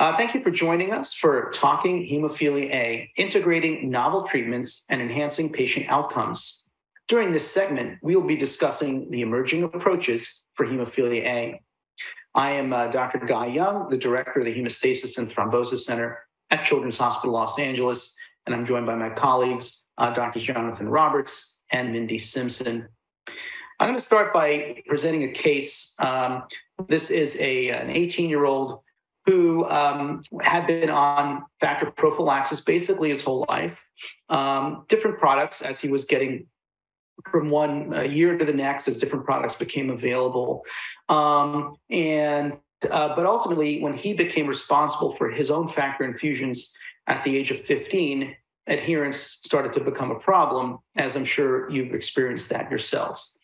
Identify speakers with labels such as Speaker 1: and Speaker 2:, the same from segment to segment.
Speaker 1: Uh, thank you for joining us for Talking Hemophilia A, integrating novel treatments and enhancing patient outcomes. During this segment, we will be discussing the emerging approaches for hemophilia A. I am uh, Dr. Guy Young, the director of the Hemostasis and Thrombosis Center at Children's Hospital Los Angeles, and I'm joined by my colleagues, uh, Dr. Jonathan Roberts and Mindy Simpson. I'm going to start by presenting a case. Um, this is a, an 18 year old who um, had been on factor prophylaxis basically his whole life, um, different products as he was getting from one year to the next as different products became available. Um, and uh, but ultimately, when he became responsible for his own factor infusions at the age of 15, adherence started to become a problem, as I'm sure you've experienced that yourselves.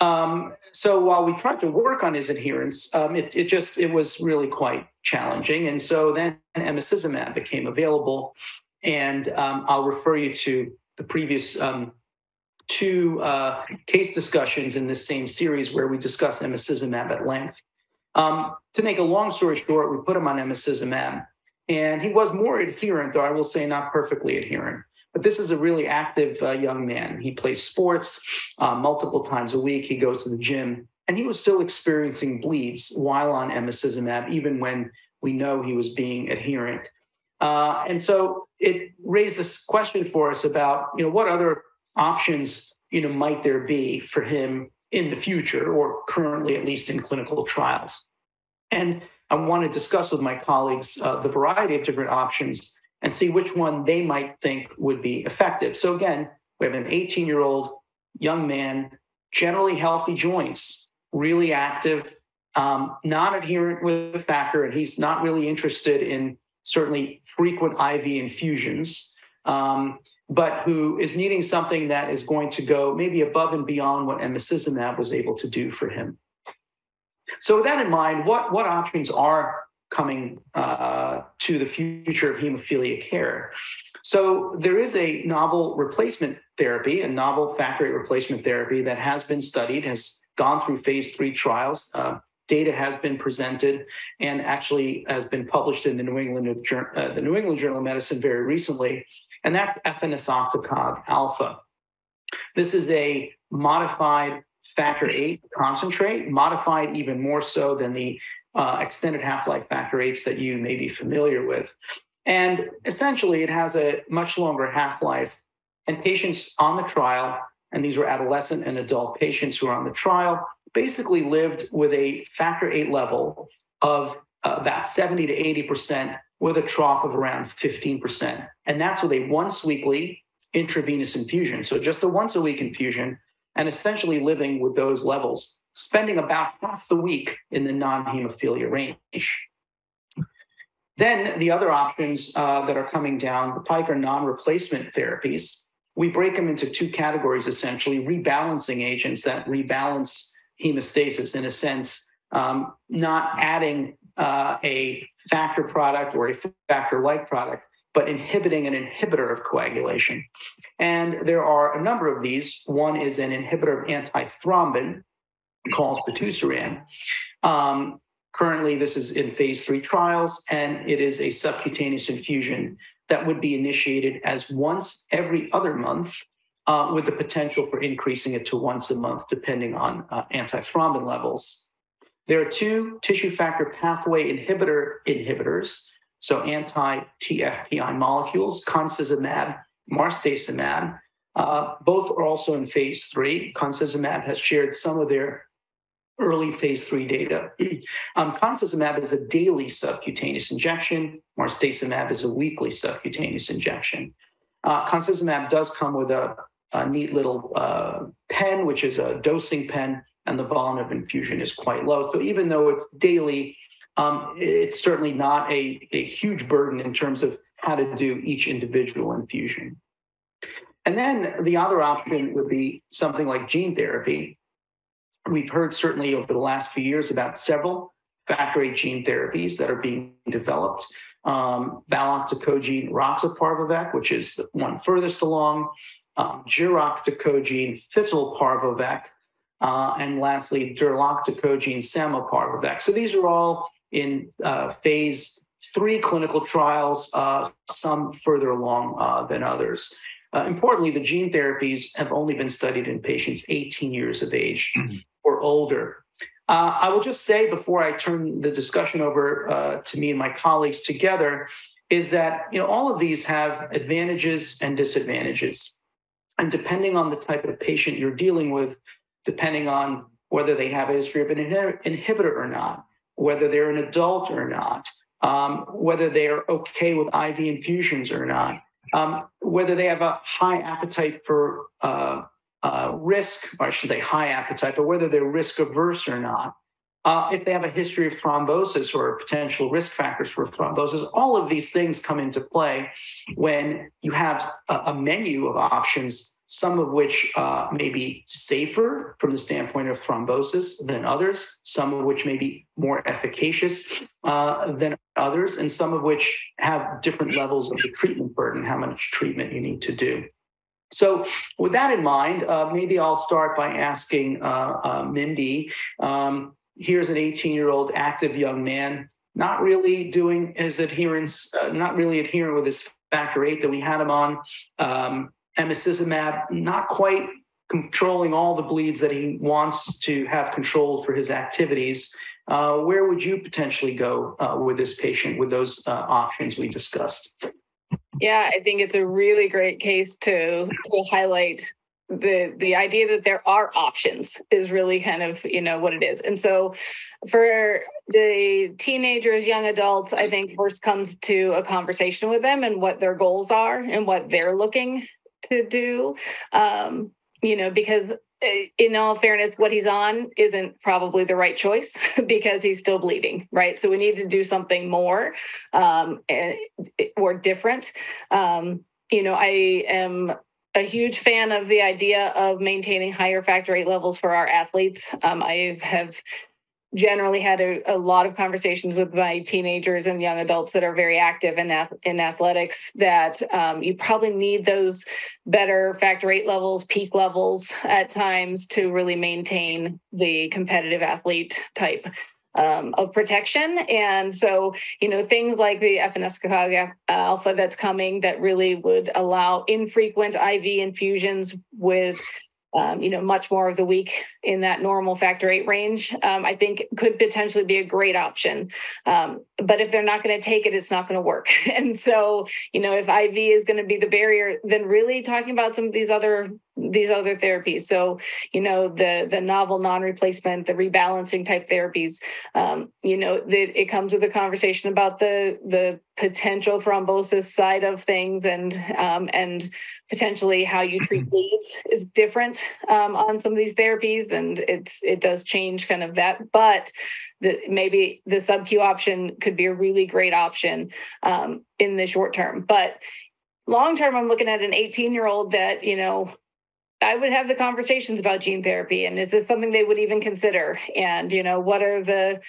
Speaker 1: Um, so while we tried to work on his adherence, um, it, it, just it was really quite challenging. And so then emicizumab became available, and um, I'll refer you to the previous um, two uh, case discussions in this same series where we discuss emicizumab at length. Um, to make a long story short, we put him on emicizumab, and he was more adherent, though I will say not perfectly adherent. But this is a really active uh, young man. He plays sports uh, multiple times a week. He goes to the gym, and he was still experiencing bleeds while on emicizumab, even when we know he was being adherent. Uh, and so it raised this question for us about, you know, what other options, you know, might there be for him in the future, or currently at least in clinical trials. And I want to discuss with my colleagues uh, the variety of different options and see which one they might think would be effective. So again, we have an 18 year old young man, generally healthy joints, really active, um, non adherent with the factor, and he's not really interested in certainly frequent IV infusions, um, but who is needing something that is going to go maybe above and beyond what emicizumab was able to do for him. So with that in mind, what, what options are coming uh, to the future of hemophilia care. So there is a novel replacement therapy, a novel factor replacement therapy that has been studied, has gone through phase three trials. Uh, data has been presented and actually has been published in the New England, uh, the New England Journal of Medicine very recently, and that's efanesoctocog alfa. This is a modified factor VIII concentrate, modified even more so than the uh, extended half-life factor VIIIs that you may be familiar with. And essentially, it has a much longer half-life. And patients on the trial, and these were adolescent and adult patients who are on the trial, basically lived with a factor VIII level of uh, about 70 to 80% with a trough of around 15%. And that's with a once weekly intravenous infusion. So just a once a week infusion and essentially living with those levels spending about half the week in the non-hemophilia range. Then the other options uh, that are coming down the pike are non-replacement therapies. We break them into two categories essentially: rebalancing agents that rebalance hemostasis in a sense, um, not adding uh, a factor product or a factor-like product, but inhibiting an inhibitor of coagulation. And there are a number of these. One is an inhibitor of antithrombin, called fitusiran. Um, currently, this is in phase three trials, and it is a subcutaneous infusion that would be initiated as once every other month, uh, with the potential for increasing it to once a month, depending on uh, antithrombin levels. There are two tissue factor pathway inhibitor inhibitors, so anti-TFPI molecules, concizumab, marstacimab. Uh, both are also in phase three. Concizumab has shared some of their early phase three data. um, is a daily subcutaneous injection. Marstacimab is a weekly subcutaneous injection. Uh, does come with a, a neat little uh, pen, which is a dosing pen, and the volume of infusion is quite low. So even though it's daily, um, it's certainly not a, a huge burden in terms of how to do each individual infusion. And then the other option would be something like gene therapy, We've heard certainly over the last few years about several factor VIII gene therapies that are being developed. Um, Valoctocogene roxaparvovec, which is the one furthest along, um, giroctocogene fitelparvovec, uh, and lastly, dirloctocogene samoparvovec. So these are all in uh, phase three clinical trials, uh, some further along uh, than others. Uh, importantly, the gene therapies have only been studied in patients 18 years of age mm-hmm. Or older. Uh, I will just say before I turn the discussion over uh, to me and my colleagues together, is that you know all of these have advantages and disadvantages, and depending on the type of patient you're dealing with, depending on whether they have a history of an inhibitor or not, whether they're an adult or not, um, whether they are okay with IV infusions or not, um, whether they have a high appetite for uh, uh, risk, or I should say high appetite, but whether they're risk averse or not, uh, if they have a history of thrombosis or potential risk factors for thrombosis, all of these things come into play when you have a, a menu of options some of which uh, may be safer from the standpoint of thrombosis than others, some of which may be more efficacious uh, than others, and some of which have different levels of the treatment burden, how much treatment you need to do. So, with that in mind, uh, maybe I'll start by asking uh, uh, Mindy. Um, here's an 18 year old active young man, not really doing his adherence, uh, not really adhering with his factor eight that we had him on. Um, emicizumab not quite controlling all the bleeds that he wants to have controlled for his activities. Uh, where would you potentially go uh, with this patient with those options we discussed?
Speaker 2: Yeah, I think it's a really great case to to highlight the the idea that there are options is really kind of you know what it is. And so for the teenagers young adults i think first comes to a conversation with them and what their goals are and what they're looking to do. Um, you know because in all fairness what he's on isn't probably the right choice because he's still bleeding right so we need to do something more um, eh, or different um, you know i am a huge fan of the idea of maintaining higher factor eight levels for our athletes. Um, I have generally had a, a, lot of conversations with my teenagers and young adults that are very active in, in athletics that um, you probably need those better factor eight levels peak levels at times to really maintain the competitive athlete type um, of protection. And so, you know, things like the efanesoctocog alfa that's coming that really would allow infrequent IV infusions with um, you know, much more of the week in that normal factor eight range, um, I think could potentially be a great option. Um, but if they're not going to take it, it's not going to work. And so, you know, if IV is going to be the barrier, then really talking about some of these other these other therapies. So, you know, the the novel non-replacement, the rebalancing type therapies. Um, you know, that it comes with a conversation about the the potential thrombosis side of things and um, and potentially how you treat mm-hmm. bleeds is different um, on some of these therapies, and it's it does change kind of that. But the, maybe the sub-Q option could be a really great option um, in the short term, but long term, I'm looking at an 18 year old that you know I would have the conversations about gene therapy and is this something they would even consider? And you know, what are the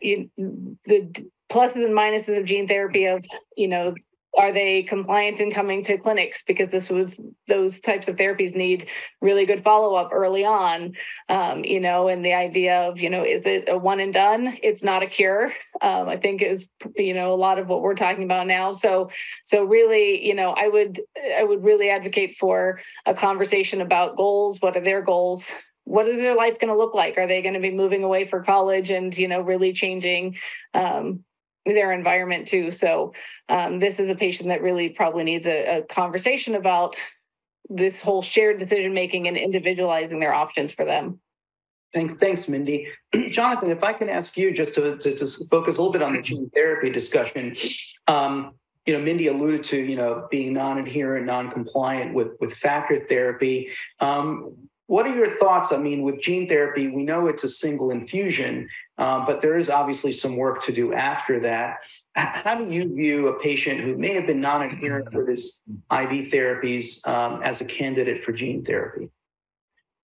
Speaker 2: you, the pluses and minuses of gene therapy of you know are they compliant in coming to clinics? Because this was those types of therapies need really good follow-up early on um, you know and the idea of you know is it a one and done? It's not a cure. Um, i think is you know a lot of what we're talking about now. So so really you know i would i would really advocate for a conversation about goals. What are their goals? What is their life going to look like? Are they going to be moving away for college and you know really changing um, their environment too. So um, this is a patient that really probably needs a, a conversation about this whole shared decision making and individualizing their options for them.
Speaker 1: Thanks, thanks, Mindy. Jonathan, if I can ask you just to, to, to, focus a little bit on the gene therapy discussion. Um, you know, Mindy alluded to you know being non-adherent, non-compliant with with factor therapy. Um, what are your thoughts? I mean, with gene therapy, we know it's a single infusion, um, but there is obviously some work to do after that. How do you view a patient who may have been non adherent with his IV therapies um, as a candidate for gene therapy?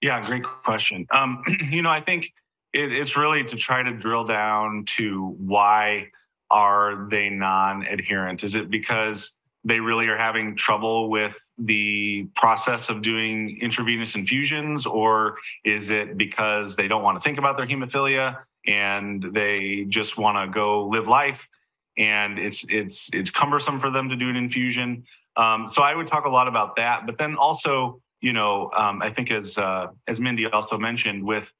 Speaker 3: Yeah, great question. Um, you know, I think it, it's really to try to drill down to why are they non adherent? Is it because they really are having trouble with the process of doing intravenous infusions, or is it because they don't want to think about their hemophilia and they just want to go live life? and it's it's it's cumbersome for them to do an infusion. Um, so I would talk a lot about that, but then also, you know, um, I think as uh, as Mindy also mentioned, with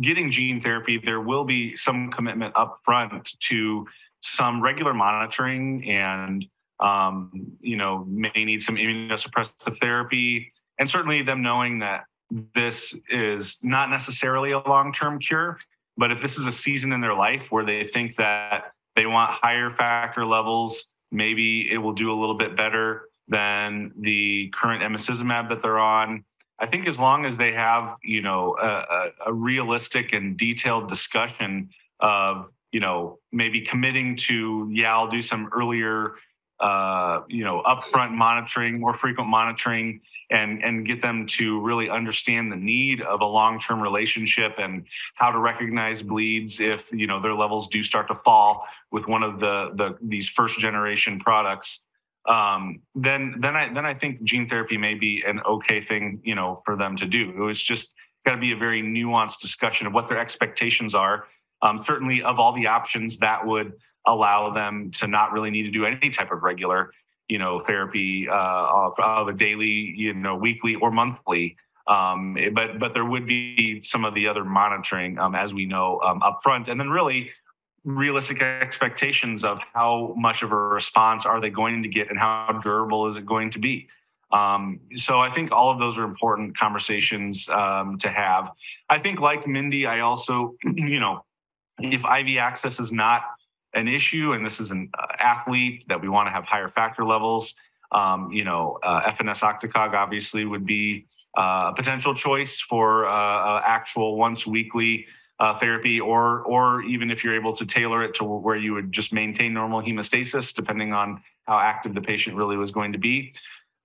Speaker 3: getting gene therapy, there will be some commitment up front to some regular monitoring and um, you know may need some immunosuppressive therapy. And certainly them knowing that this is not necessarily a long-term cure but if this is a season in their life where they think that they want higher factor levels maybe it will do a little bit better than the current emicizumab that they're on. I think as long as they have you know a, a, a realistic and detailed discussion of you know maybe committing to yeah i'll do some earlier uh, you know, upfront monitoring, more frequent monitoring, and and get them to really understand the need of a long-term relationship and how to recognize bleeds if you know their levels do start to fall with one of the the these first generation products. Um, then then I then I think gene therapy may be an okay thing, you know, for them to do. It's just got to be a very nuanced discussion of what their expectations are. Um, certainly, of all the options, that would allow them to not really need to do any type of regular, you know, therapy uh, of, of a daily, you know, weekly or monthly. Um, but but there would be some of the other monitoring, um, as we know, um, upfront, and then really realistic expectations of how much of a response are they going to get and how durable is it going to be. Um, so I think all of those are important conversations um, to have. I think, like Mindy, I also, you know, if IV access is not an issue, and this is an uh, athlete that we want to have higher factor levels. Um, you know, uh, efanesoctocog obviously would be uh, a potential choice for uh, uh actual once weekly uh, therapy, or or even if you're able to tailor it to where you would just maintain normal hemostasis, depending on how active the patient really was going to be.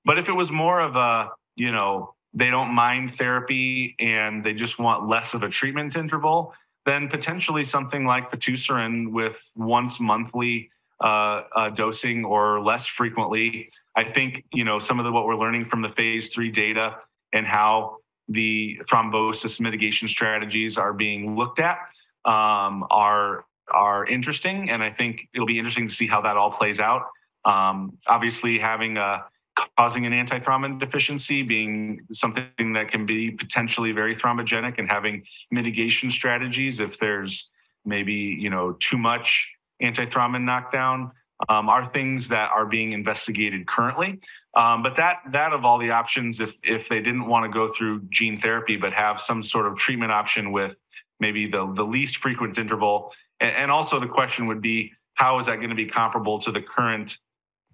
Speaker 3: But if it was more of a, you know, they don't mind therapy and they just want less of a treatment interval, then potentially something like fitusiran with once monthly uh, uh, dosing or less frequently. I think you know some of the what we're learning from the phase three data and how the thrombosis mitigation strategies are being looked at um, are are interesting, and I think it'll be interesting to see how that all plays out. Um, obviously, having a causing an antithrombin deficiency being something that can be potentially very thrombogenic and having mitigation strategies if there's maybe you know too much antithrombin knockdown um, are things that are being investigated currently. Um, but that that of all the options if if they didn't want to go through gene therapy but have some sort of treatment option with maybe the the least frequent interval and, and also the question would be how is that going to be comparable to the current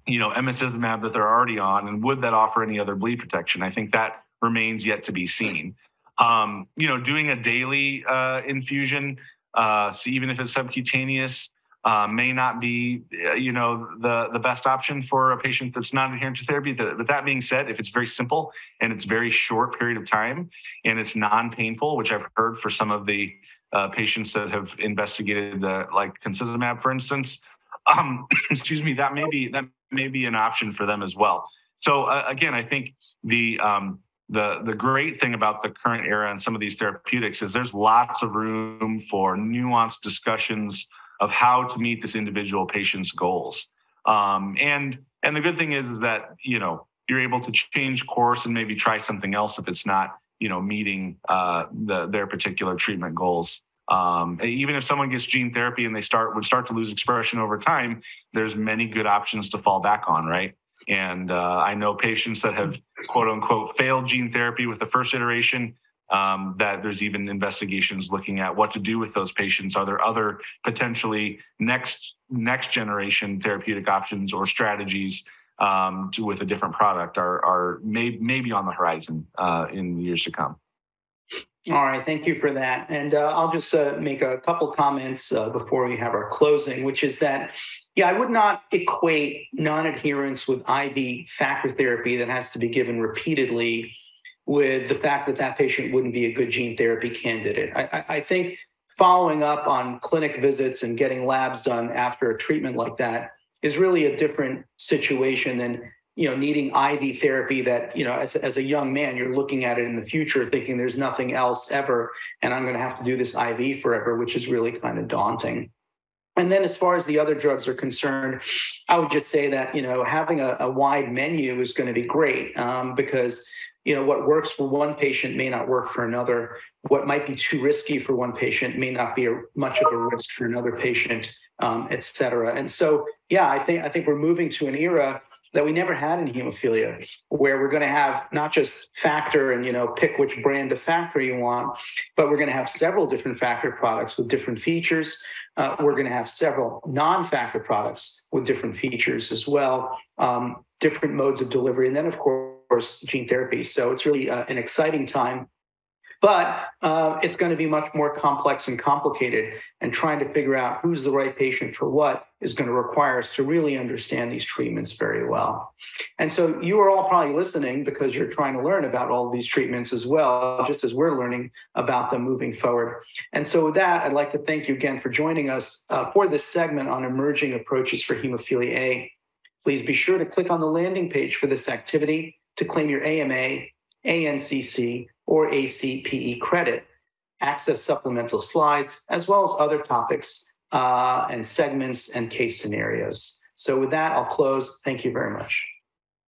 Speaker 3: you know, emicizumab that they're already on, and would that offer any other bleed protection? I think that remains yet to be seen. Um, you know, doing a daily uh, infusion, uh, so even if it's subcutaneous, uh, may not be, uh, you know, the the best option for a patient that's not adherent to therapy. But that being said, if it's very simple and it's very short period of time and it's non-painful, which I've heard for some of the uh, patients that have investigated the like concizumab, for instance, um, excuse me, that may be that may be an option for them as well. So uh, again, I think the um, the the great thing about the current era and some of these therapeutics is there's lots of room for nuanced discussions of how to meet this individual patient's goals. Um, and and the good thing is, is that you know you're able to change course and maybe try something else if it's not you know meeting uh, the, their particular treatment goals. Um, even if someone gets gene therapy and they start would start to lose expression over time, there's many good options to fall back on, right? And uh, I know patients that have quote unquote failed gene therapy with the first iteration. Um, that there's even investigations looking at what to do with those patients. Are there other potentially next next generation therapeutic options or strategies um, to with a different product are are may, maybe on the horizon uh, in years to come.
Speaker 1: All right, thank you for that. And uh, I'll just uh, make a couple comments uh, before we have our closing, which is that, yeah, I would not equate non adherence with IV factor therapy that has to be given repeatedly with the fact that that patient wouldn't be a good gene therapy candidate. I, I think following up on clinic visits and getting labs done after a treatment like that is really a different situation than you know, needing IV therapy that, you know, as, as a young man, you're looking at it in the future thinking there's nothing else ever, and I'm going to have to do this IV forever, which is really kind of daunting. And then as far as the other drugs are concerned, I would just say that, you know, having a, a wide menu is going to be great um, because, you know, what works for one patient may not work for another. What might be too risky for one patient may not be a, much of a risk for another patient, um, et cetera. And so, yeah, I think I think we're moving to an era that we never had in hemophilia, where we're going to have not just factor and you know pick which brand of factor you want, but we're going to have several different factor products with different features. Uh, we're going to have several non-factor products with different features as well, um, different modes of delivery, and then of course gene therapy. So it's really uh, an exciting time but uh, it's going to be much more complex and complicated. And trying to figure out who's the right patient for what is going to require us to really understand these treatments very well. And so you are all probably listening because you're trying to learn about all these treatments as well, just as we're learning about them moving forward. And so with that, I'd like to thank you again for joining us uh, for this segment on emerging approaches for hemophilia A. Please be sure to click on the landing page for this activity to claim your AMA, ANCC, or ACPE credit, access supplemental slides, as well as other topics uh, and segments and case scenarios. So with that, I'll close. Thank you very much.